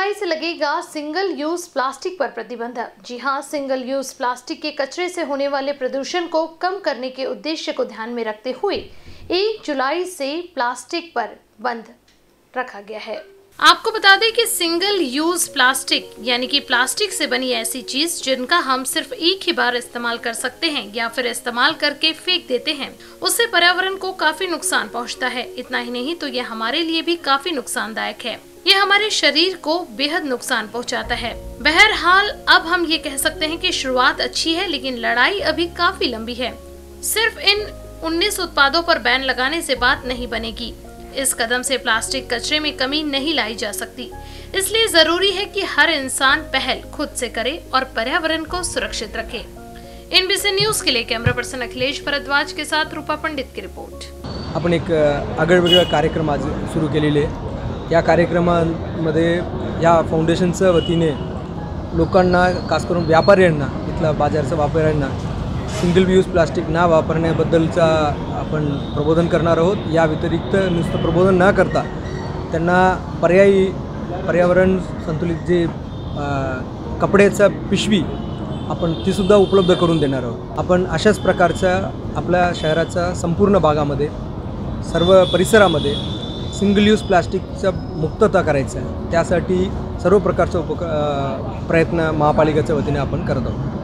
जुलाई से लगेगा single use plastic पर प्रतिबंध। जी हाँ, सिंगल यूज़ प्लास्टिक के कचरे से होने वाले प्रदूषण को कम करने के उद्देश्य को ध्यान में रखते हुए एक जुलाई से प्लास्टिक पर बंद रखा गया है। आपको बता दें कि सिंगल यूज़ प्लास्टिक यानी कि प्लास्टिक से बनी ऐसी चीज़ जिनका हम सिर्फ़ एक ही बार इस्तेमाल कर सकते हैं या फिर इस्तेमाल करके फेंक देते हैं, उससे पर्यावरण को काफ़ी नुकसान पहुँचता है। इतना ही नहीं तो ये हमारे लिए भी काफ़ी नुकसानदायक है। ये हमारे शरीर को बेहद नुकसान पहुंचाता है। बहरहाल, अब हम ये कह सकते हैं कि शुरुआत अच्छी है, लेकिन लड़ाई अभी काफ़ी लंबी है। सिर्फ़ इन 19 उत्पादों पर बैन लगाने से बात नहीं बनेगी। इस कदम से प्लास्टिक कचरे में कमी नहीं लाई जा सकती। इसलिए ज़रूरी है कि हर इंसान पहल खुद से करे और पर्यावरण को सुरक्षित रखे। एनबीसी न्यूज़ के लिए कैमरा पर्सन अखिलेश भरद्वाज के साथ रूपा पंडित की रिपोर्ट। आपण एक आगळवेगळा कार्यक्रम आज सुरू केलेले आहे या कार्यक्रमामध्ये या फाउंडेशनच्या वतीने लोकांना खास करून व्यापाऱ्यांना, इथला बाजारच्या व्यापाऱ्यांना सिंगल यूज प्लास्टिक ना वापरण्याबद्दलचा आपण प्रबोधन करणार आहोत. या व्यतिरिक्त नुसतं प्रबोधन न करता त्यांना पर्यायी पर्यावरण संतुलित जे कपड्याचा पिशवी आपण तीसुद्धा उपलब्ध करून देणार आहोत. आपण अशाच प्रकारच्या आपल्या शहराच्या संपूर्ण भागामध्ये सर्व परिसरामध्ये सिंगल यूज प्लास्टिकचा मुक्तता करायचा आहे. त्यासाठी सर्व प्रकारचा उपक प्रयत्न महापालिकेच्या वतीने आपण करत आहोत.